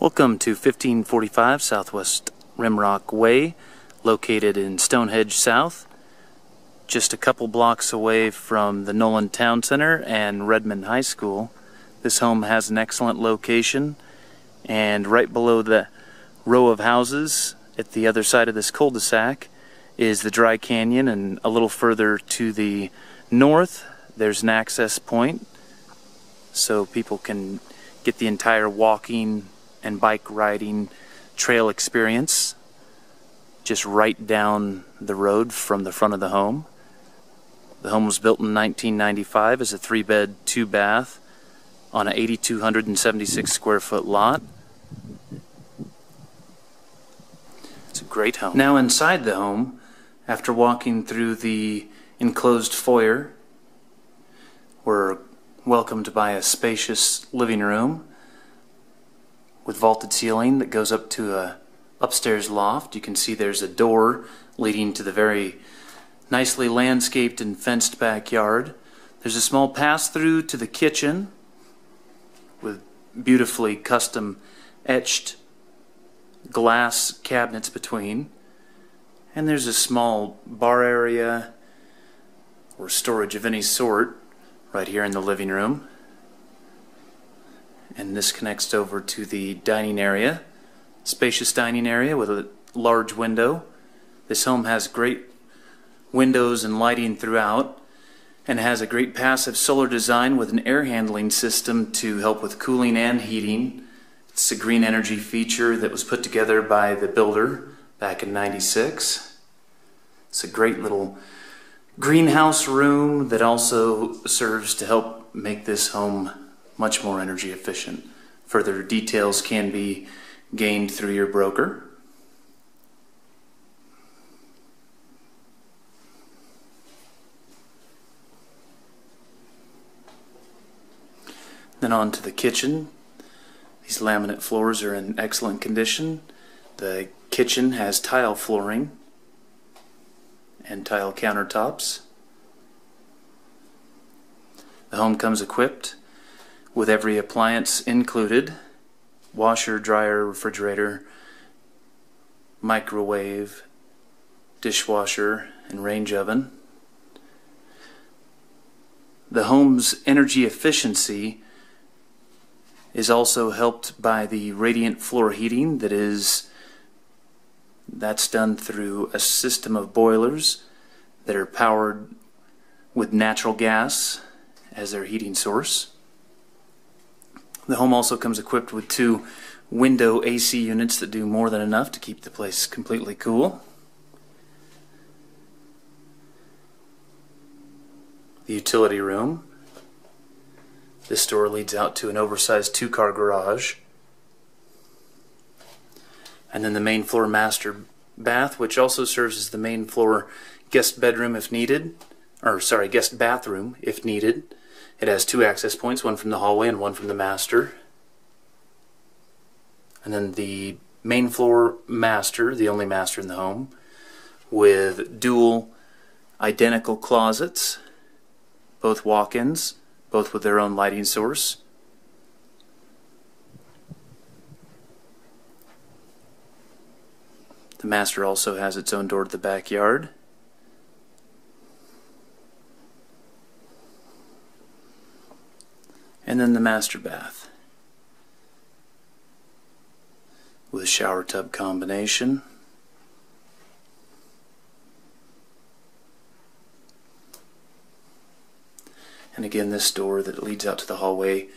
Welcome to 1545 Southwest Rimrock Way, located in Stonehenge South, just a couple blocks away from the Nolan Town Center and Redmond High School. This home has an excellent location, and right below the row of houses at the other side of this cul-de-sac is the Dry Canyon, and a little further to the north, there's an access point so people can get the entire walking and bike riding trail experience just right down the road from the front of the home. The home was built in 1995 as a three bed, two bath on an 8,276 square foot lot. It's a great home. Now, inside the home, after walking through the enclosed foyer, we're welcomed by a spacious living room with vaulted ceiling that goes up to a upstairs loft. You can see there's a door leading to the very nicely landscaped and fenced backyard. There's a small pass through to the kitchen with beautifully custom etched glass cabinets between. And there's a small bar area or storage of any sort right here in the living room and this connects over to the dining area spacious dining area with a large window. This home has great windows and lighting throughout and has a great passive solar design with an air handling system to help with cooling and heating. It's a green energy feature that was put together by the builder back in 96 it's a great little greenhouse room that also serves to help make this home much more energy efficient. Further details can be gained through your broker. Then on to the kitchen. These laminate floors are in excellent condition. The kitchen has tile flooring and tile countertops. The home comes equipped with every appliance included washer, dryer, refrigerator, microwave, dishwasher, and range oven. The home's energy efficiency is also helped by the radiant floor heating that is that's done through a system of boilers that are powered with natural gas as their heating source. The home also comes equipped with two window AC units that do more than enough to keep the place completely cool. The utility room. This door leads out to an oversized two-car garage. And then the main floor master bath, which also serves as the main floor guest bedroom if needed, or sorry, guest bathroom if needed. It has two access points, one from the hallway and one from the master. And then the main floor master, the only master in the home, with dual identical closets, both walk-ins, both with their own lighting source. The master also has its own door to the backyard. And then the master bath with a shower tub combination. And again, this door that leads out to the hallway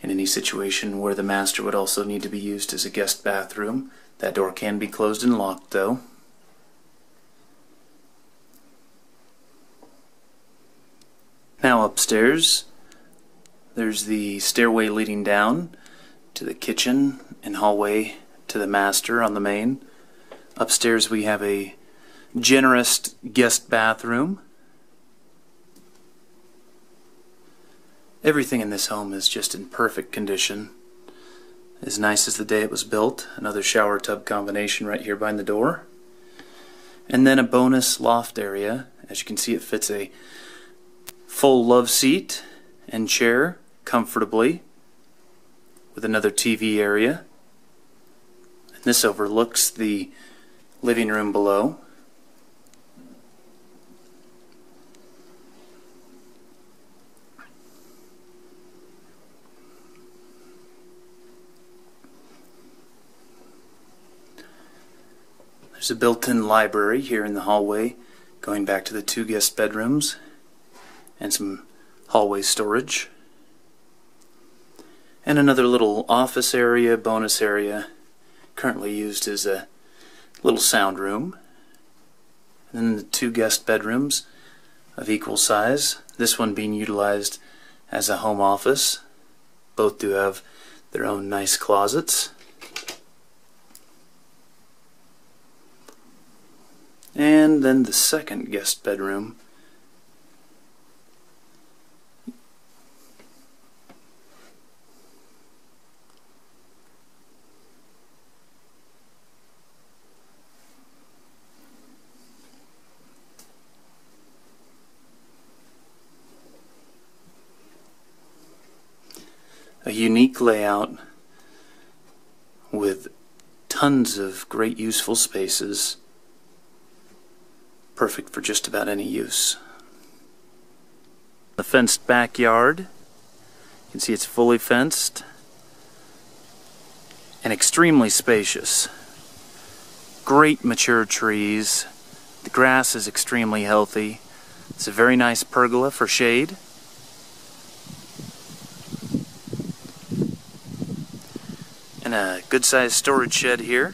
in any situation where the master would also need to be used as a guest bathroom. That door can be closed and locked though. Now upstairs, there's the stairway leading down to the kitchen and hallway to the master on the main. Upstairs we have a generous guest bathroom. Everything in this home is just in perfect condition as nice as the day it was built. Another shower tub combination right here behind the door. And then a bonus loft area. As you can see, it fits a full love seat and chair comfortably with another TV area. And this overlooks the living room below. There's a built-in library here in the hallway going back to the two guest bedrooms and some hallway storage and another little office area, bonus area currently used as a little sound room. And then the two guest bedrooms of equal size this one being utilized as a home office. Both do have their own nice closets. And then the second guest bedroom. Unique layout with tons of great useful spaces perfect for just about any use. The fenced backyard. You can see it's fully fenced and extremely spacious. Great mature trees. The grass is extremely healthy. It's a very nice pergola for shade. And a good sized storage shed here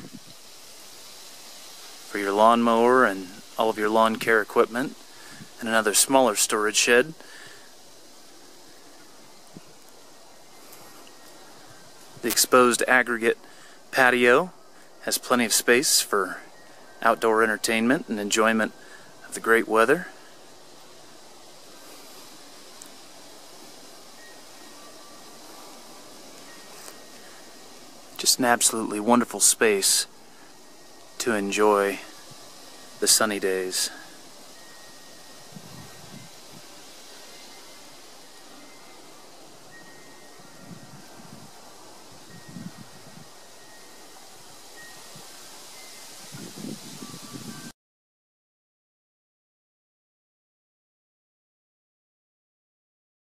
for your lawnmower and all of your lawn care equipment, and another smaller storage shed. The exposed aggregate patio has plenty of space for outdoor entertainment and enjoyment of the great weather. Just an absolutely wonderful space to enjoy the sunny days.